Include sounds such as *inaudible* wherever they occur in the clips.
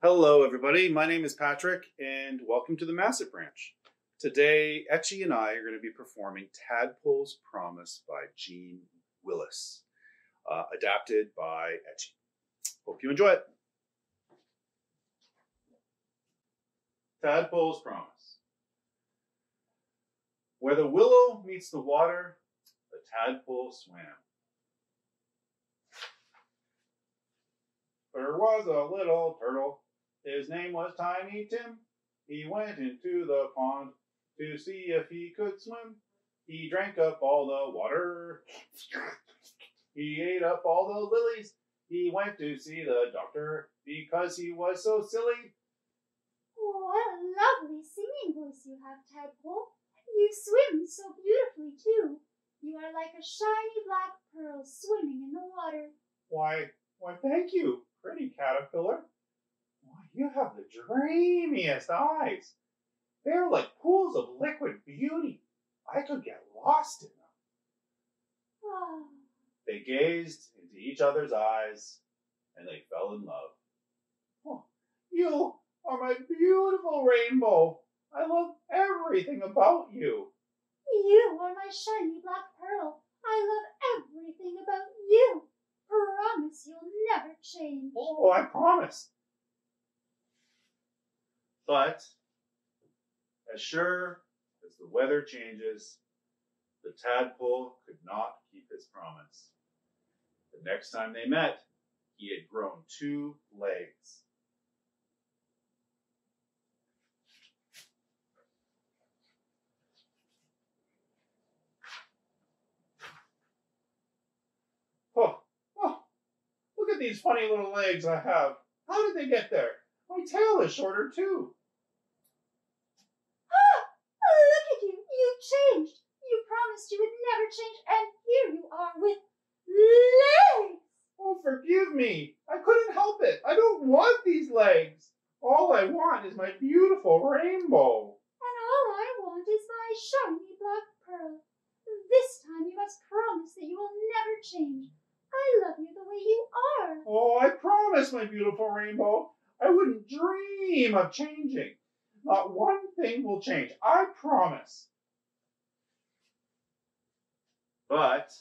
Hello, everybody. My name is Patrick, and welcome to the Masset Branch. Today, Etchi and I are going to be performing Tadpole's Promise by Jeanne Willis, uh, adapted by Etchi. Hope you enjoy it. Tadpole's Promise. Where the willow meets the water, the tadpole swam. There was a little turtle. His name was Tiny Tim. He went into the pond to see if he could swim. He drank up all the water. He ate up all the lilies. He went to see the doctor because he was so silly. Oh, what a lovely singing voice you have, Tadpole. You swim so beautifully, too. You are like a shiny black pearl swimming in the water. Why, why, thank you, pretty caterpillar. You have the dreamiest eyes. They are like pools of liquid beauty. I could get lost in them. Oh, *sighs* They gazed into each other's eyes and they fell in love. Oh, you are my beautiful rainbow. I love everything about you. you are my shiny black pearl. I love everything about you. Promise you'll never change. Oh, I promise. But as sure as the weather changes, the tadpole could not keep his promise. The next time they met, he had grown two legs. Oh, oh, look at these funny little legs I have. How did they get there? My tail is shorter too. Ah, look at you. You've changed. You promised you would never change, and here you are with legs. Oh, forgive me. I couldn't help it. I don't want these legs. All I want is my beautiful rainbow. And all I want is my shiny black pearl. This time you must promise that you will never change. I love you the way you are. Oh, I promise, my beautiful rainbow. I wouldn't dream of changing. Not one thing will change. I promise. But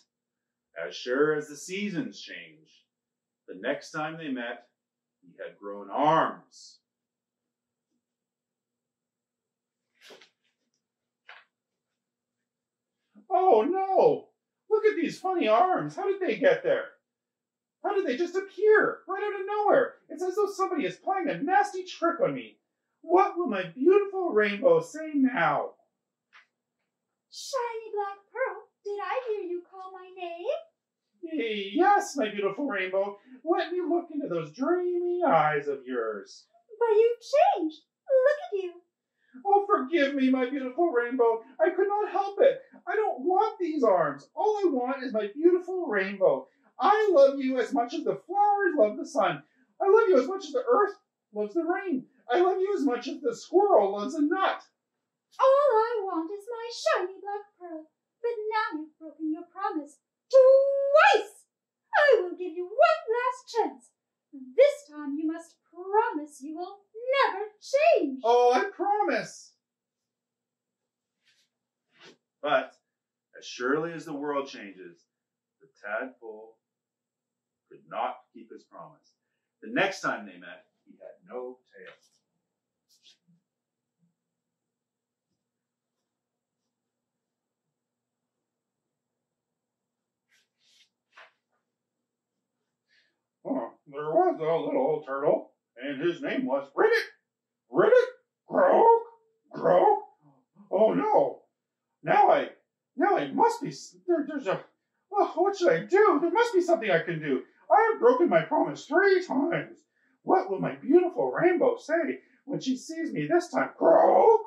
as sure as the seasons change, the next time they met, he had grown arms. Oh no! Look at these funny arms. How did they get there? How did they just appear right out of nowhere? It's as though somebody is playing a nasty trick on me. What will my beautiful rainbow say now? Shiny black pearl, did I hear Yes, my beautiful rainbow. Let me look into those dreamy eyes of yours. But you've changed. Look at you. Oh, forgive me, my beautiful rainbow. I could not help it. I don't want these arms. All I want is my beautiful rainbow. I love you as much as the flowers love the sun. I love you as much as the earth loves the rain. I love you as much as the squirrel loves a nut. All I want is my shiny black pearl. But now you've broken your promise twice. I will give you one last chance. This time you must promise you will never change. Oh, I promise. But as surely as the world changes, the tadpole could not keep his promise. The next time they met, he had no tail. Oh, there was a little old turtle, and his name was Ribbit. Ribbit, croak, croak. Oh no! Now I, now I must be. There, there's a. Oh, what should I do? There must be something I can do. I have broken my promise three times. What will my beautiful rainbow say when she sees me this time? Croak,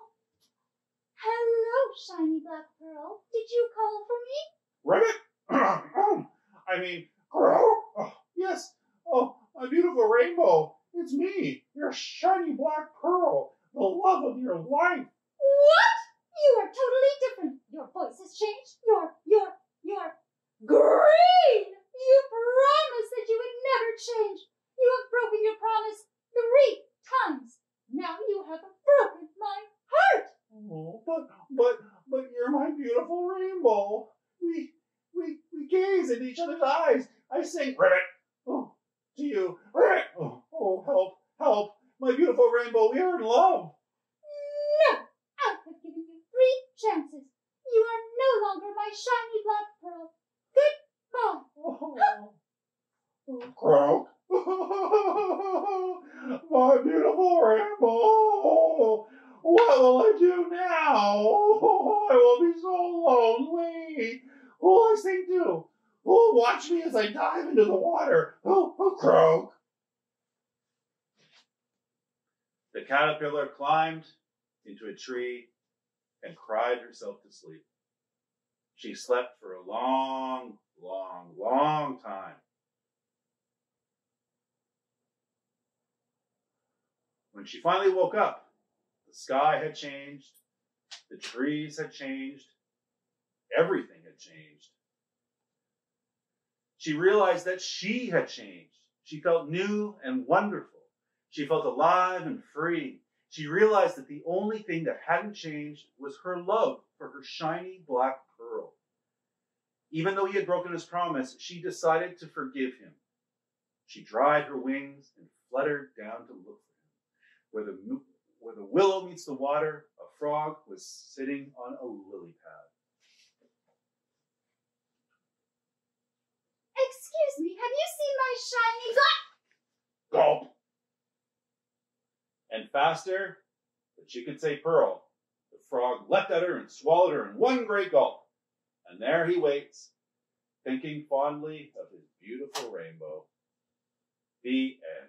Hello, shiny black pearl. Did you call for me? Ribbit. *clears throat* um, I mean, rainbow. It's me, your shiny black pearl, the love of your life. What? You are totally different. Your voice has changed. You're, you're, you're green. You promised that you would never change. You have broken your promise three times. Now you have broken my heart. Oh, but, but, but you're my beautiful rainbow. We, we, we gaze into each other's eyes. I sing, ribbit, to you, oh, oh, help, help, my beautiful rainbow, we are in love. No! I have given you three chances. You are no longer my shiny black pearl. Goodbye. Oh, oh Croak. *laughs* My beautiful rainbow. What will I do now? *laughs* I will be so lonely. Who will I sing to? Will watch me as I dive into the water? Who, who croak? The caterpillar climbed into a tree and cried herself to sleep. She slept for a long, long, long time. When she finally woke up, the sky had changed, the trees had changed, everything had changed. She realized that she had changed. She felt new and wonderful. She felt alive and free. She realized that the only thing that hadn't changed was her love for her shiny black pearl. Even though he had broken his promise, she decided to forgive him. She dried her wings and fluttered down to look for him. Where the, where the willow meets the water, a frog was sitting on a lily pad. Excuse me, have you seen my shiny black? Gulp! And faster than she could say pearl, the frog leapt at her and swallowed her in one great gulp. And there he waits, thinking fondly of his beautiful rainbow. The end.